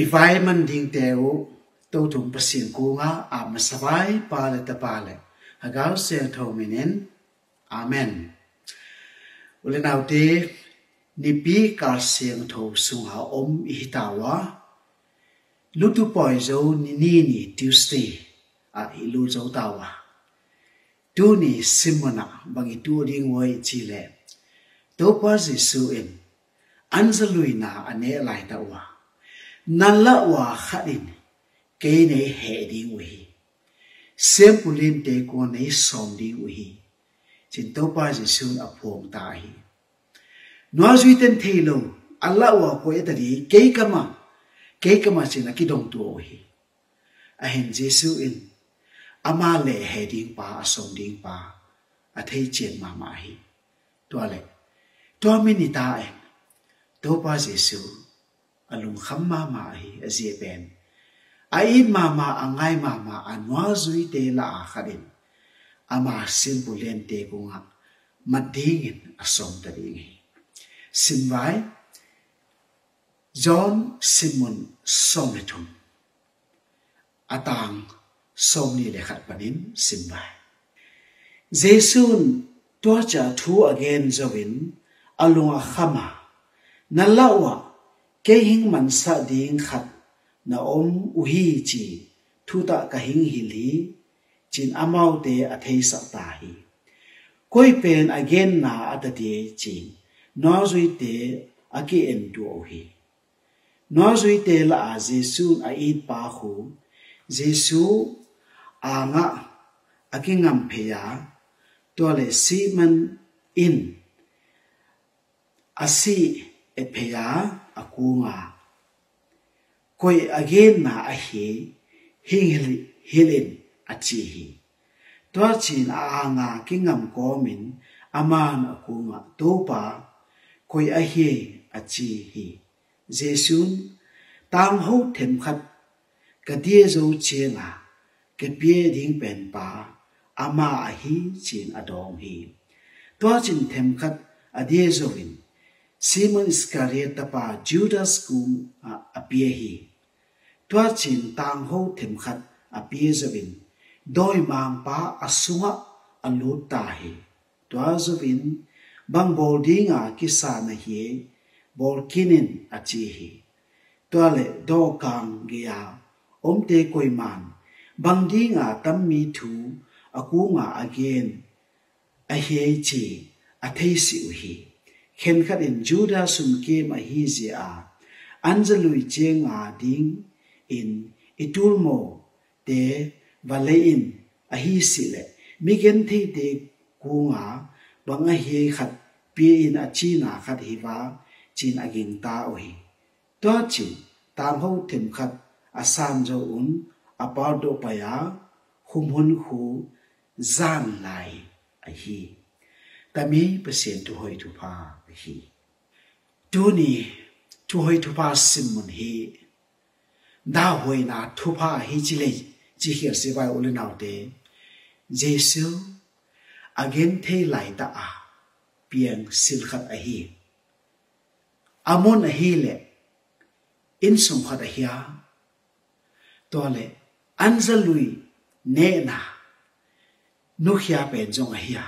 i vai man ding teo to thum pa sin ku nga a ma sa vai pa le ta pa le ha ga se tho mi nen amen u le nau te ni pi ka sing tho su ha om i ta wa lu tu po zo ni ni ni tuesday a i lu zo ta wa tu ni simona bang i tu ding wai chi le to pa si su in anzaluina ane lai ta wa nan la wa khadin ke ne he di wi sem pulin te ko ne som di wi chin to pa ji sun a phong ta hi no zui ten thei lo alla wa ko e ta di ke kama ke kama chin a ki dong tu hi a hen jesu in, ama le he ding pa som ding pa, a thei chen ma ma hi. To le to mi ni ta en to pa jesu alung kham ma ma hi a je ben ma ma angai ma ma anwa zui te la khadin ama sim len te ku nga. Ma dingin a ta ding hi. John Simon Sometum atang som ni le khat panin simwai Jesun to thu again zowin alunga khama nalawa ke hing man sa ding khat na om uhi chi thu ta ka hing hi li chin amau te a thei sa ta hi koi pen again na ata te chi no zui te a ki en du o hi no zui te la a jesu a i pa hu jesu a nga a ki ngam phe ya to le si man in asi e phe ya a ku nga. Koi again na a hi hing hilin a chi hi. To chin a anga ki ngam ko min aman a ku nga to pa koi a hi a chi hi. Jesun tam ho them khat, ka dia zo che nga ke pie ding pen pa ama a hi chin a dong hi. To chin them khat, a dia zo in Simon Iscariot pa Judas kum a apia hi tua chin tang ho them khat apia zawin doi mang pa asunga alu ta hi tua zawin bang bol dinga kisa na hi bol kinin achi hi. Tua le do kang gia om te koi man bang dinga tam mi thu aku nga again a he chi, a thei si u hi. Khen khat in juda sum ke ma hi ji a anjalui cheng a ding in itulmo te vale in a hi si le mi gen thei te ku nga bang a hi khat pi in a chi na khat hi wa chin a ging ta o hi to chi tam ho them khat a san jo un a pa do pa ya hum hun khu zan lai a hi kami pasien tu hoi tu pa hi duni tu hoi tu pa sim mun hi da hoi na tu pa hi chi le chi hi se bai ul na de jesu again te lai da a piang sil khat a hi amon a hi le in sum khat a hi a to le an zalui ne na nu khia pe jong a hi a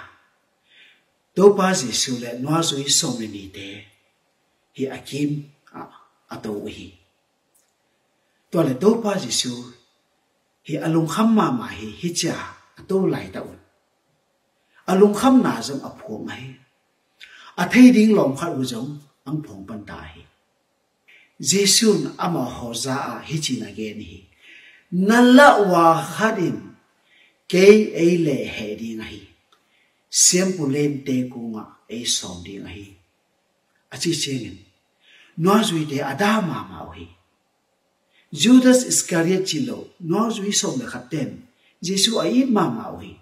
to pa si su le noa zui som le ni te hi akim a a ato hi to le to pa si su hi alung kham ma ma hi hi cha ato lai ta un alung kham na jong a phom ai a thei ding lom khat u jong ang phong pan ta hi jesun ama ho za a hi chi na ge ni nalla wa khadin ke ei le he ding hi siam pu len te ku nga e som ding ai a chi chen no zui te adama ma hi Judas Iscariot chilo no zui som le khaten Jesu ai ma ma hi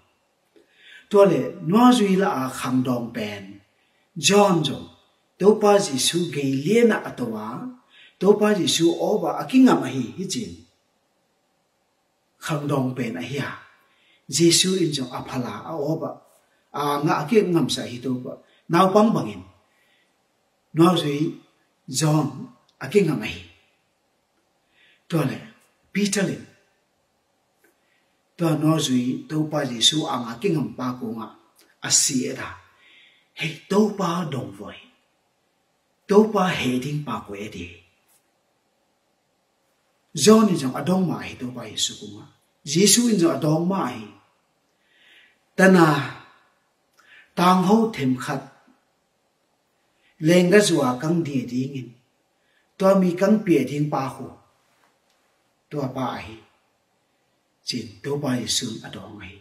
to le no zui la a khang dong pen John jo to pa Jesu ge à? atwa to pa Jesu ba, akinga ma hi hi chin khang dong pen a hiya Jesu in jo aphala a oba à ngã kia ngầm sa hi to ba naw pang bangin no zui John kia ngam ai? to le peter le to no zui to pa jesu kia kingam pa ko nga asi era hei to pa dong voi to pa he ding pa ko e di John is ang adong mai to pa Yesu Jesus Jesu in ang adong mai. Tana tang ho thêm khat. Lenga zua kang đi dingin. To mi kang pie ding pa ho. To pa ai. Chin to pa đó adong ai.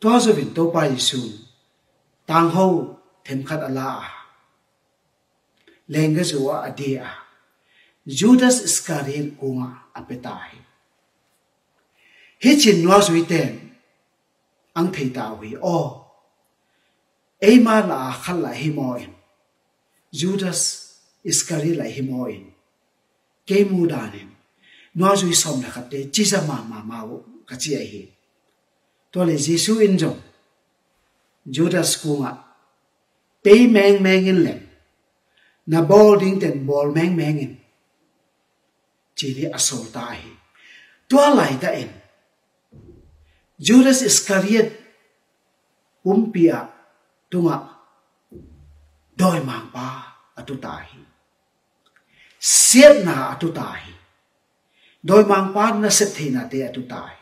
To zo vin to pa Yesu. Tang ho thêm khat ala. À à. Lenga zua à adia. Judas Iscariot kunga apetai. Hi chin lo zui ten ang thei ta hui o Ema la khal la hi mo Judas Iskari la hi mo ke mu da ne nuwa zui som na khat te chi sa ma ma ma wo ka chi ai hi. To le Jesu in jong. Judas kunga pe meng meng in lem. na bol ding ten bol meng meng in. Chỉ đi asol ta hi. Tua lại ta in, Judas Iscariot umpia đúng tunga đôi màng ba ở tu tài. Siết na ở tu tài. Đôi màng ba nó sẽ thì na te ở tu tài.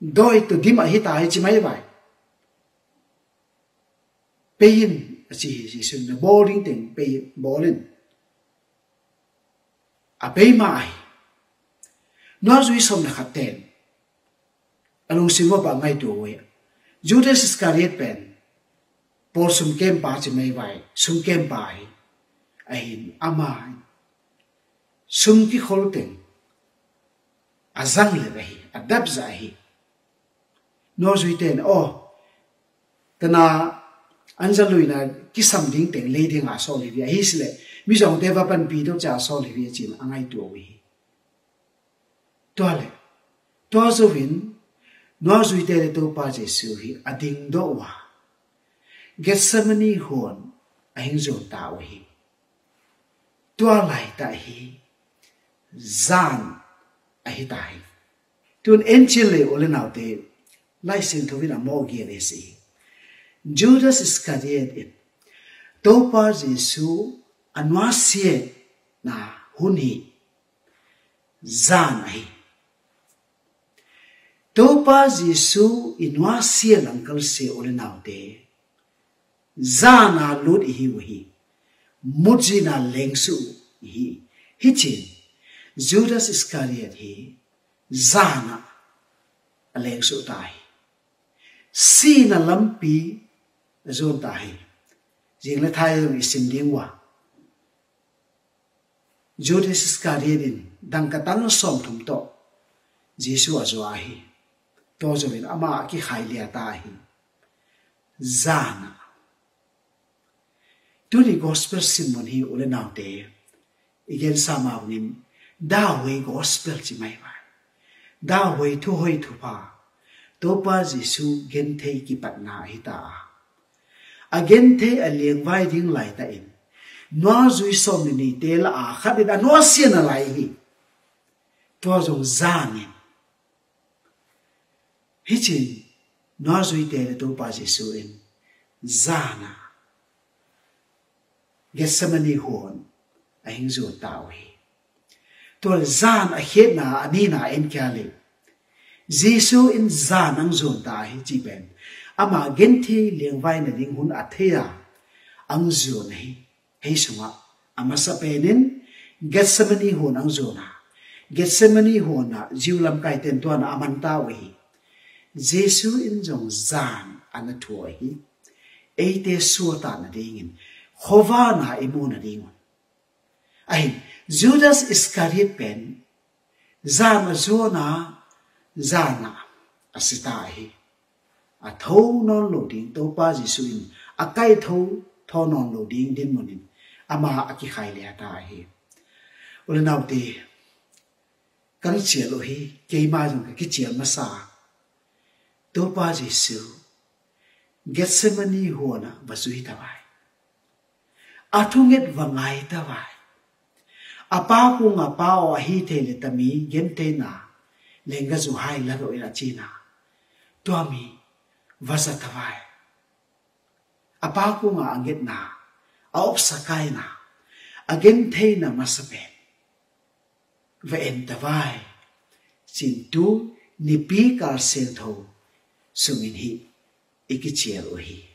Đôi tu đi mà hi tài chỉ mấy vậy? Pain chỉ chỉ xin là boring tiền pain boring à pain mai nó duy sống là khát tiền. Anh ông xin ba ngai ngay tuổi judas iscariot bèn por sum kem pa chi mai vai sum kem pa hi a hin ama sum ki khol ten a zang le ve hi a dab za hi no zui ten o tana anjalui na ki sam ding teng le ding a so li vi hi sile mi jong te va pan pi do cha so li vi chin angai tu wi to le to zo vin no zui te le to pa je su hi ading do wa Gethsemane hon a hing zo hi tua to lai ta hi zan a hi ta hi tun en chile ole nau te lai sin to vin a mo gi le si Judas Iscariot it to pa Jesu anwa sie na huni zan ai to pa jisu inwa sie langkal se ore naw te zana lut hi wi mujina lengsu hi hichin judas iscariot hi zana lengsu tai sina lampi zon tai jing la thai isim dingwa Judas Iscariot dang katang som thum to Jesu azwa hi to jovin ama ki khai lia ta hi zana tu tuni gospel sin simon hi ole nau te. Igen sama nim da we gospel chi mai ba. Da we thu hoi thu pa to pa Jesu gen thei ki pat na hi ta. Again thei a lieng vai ding lai ta in. Nó zui som ni te la a khat da no sian la lai hi. To zong zan ni. Hi chin nó zui te to pa jesu in. Zana Gethsemane hồn a hình dù tạo hi. To zan a het na ani na en kya le. Jesu in zan ang dù ta hi, chi ben. Ama genti leng vai na ding hun a thea, ang zon hi. Hei sunga, ama sa penin Gethsemane hồn ang zona getsemani hona jiulam kai ten to na amanta wi jesu in jong zan a thuai hi. Eite suata na dingin khova na imu na ai judas iscariot pen zana zona zana asita hi a thâu non lo ding to pa jesu in a kai thâu thô non lo ding din monin ama aki khai le ta hi ule nau te kan chia lo hi ke ma jong ki chia ma sa to pa jesu getsemani hona basui ta vai athunget wangai ta vai. Apa ku nga pa o hi the le tami gen te na. Lenga zu hai la ro ira china to mi vasa tawai apa ku nga anget na. A op sakai na. Again the na masape ve en tawai sin tu, ni pi kar sel tho. Sumin hi e ikichiel o hi.